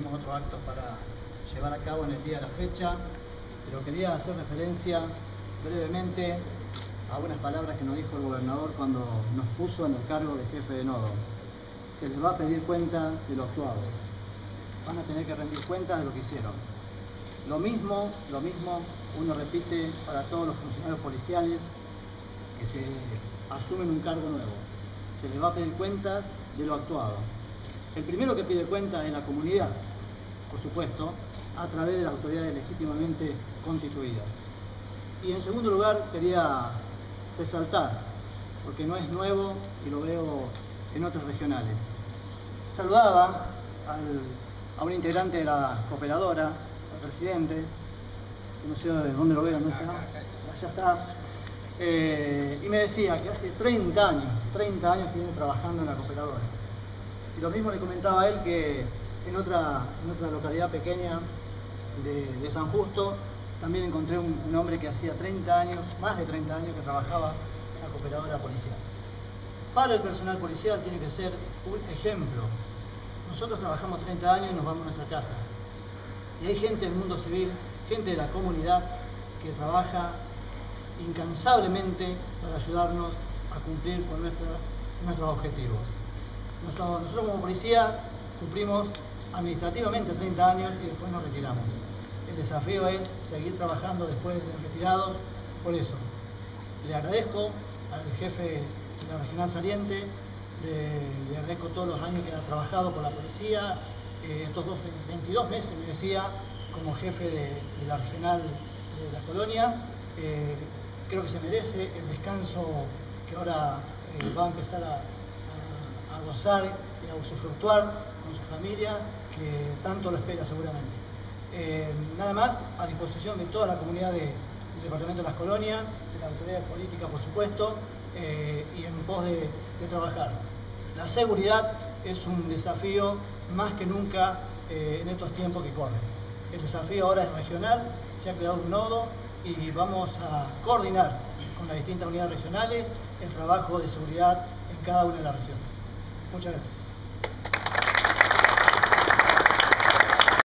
tenemos otro acto para llevar a cabo en el día de la fecha, pero quería hacer referencia brevemente a unas palabras que nos dijo el gobernador cuando nos puso en el cargo de jefe de nodo. Se les va a pedir cuenta de lo actuado. Van a tener que rendir cuenta de lo que hicieron. Lo mismo, lo mismo uno repite para todos los funcionarios policiales que se asumen un cargo nuevo. Se les va a pedir cuentas de lo actuado. El primero que pide cuenta es la comunidad, por supuesto, a través de las autoridades legítimamente constituidas. Y en segundo lugar quería resaltar, porque no es nuevo y lo veo en otros regionales. Saludaba a un integrante de la cooperadora, al presidente, no sé de dónde lo veo, no está, allá está, eh, y me decía que hace 30 años, 30 años que viene trabajando en la cooperadora. Y lo mismo le comentaba a él que en otra, en otra localidad pequeña de, San Justo también encontré un, hombre que hacía 30 años, más de 30 años, que trabajaba en la cooperadora policial. Para el personal policial tiene que ser un ejemplo. Nosotros trabajamos 30 años y nos vamos a nuestra casa. Y hay gente del mundo civil, gente de la comunidad que trabaja incansablemente para ayudarnos a cumplir con nuestros objetivos. Nosotros, como policía cumplimos administrativamente 30 años y después nos retiramos. El desafío es seguir trabajando después de retirados, por eso le agradezco al jefe de la regional saliente, le, agradezco todos los años que ha trabajado con la policía, eh, estos 22 meses me decía como jefe de, la regional de la colonia, eh, creo que se merece el descanso que ahora eh, va a empezar a, gozar y a usufructuar con su familia, que tanto lo espera seguramente. Eh, nada más, a disposición de toda la comunidad del Departamento de las Colonias, de la autoridad política, por supuesto, eh, y en pos de, trabajar. La seguridad es un desafío más que nunca eh, en estos tiempos que corren. El desafío ahora es regional, se ha creado un nodo y vamos a coordinar con las distintas unidades regionales el trabajo de seguridad en cada una de las regiones. こちらです。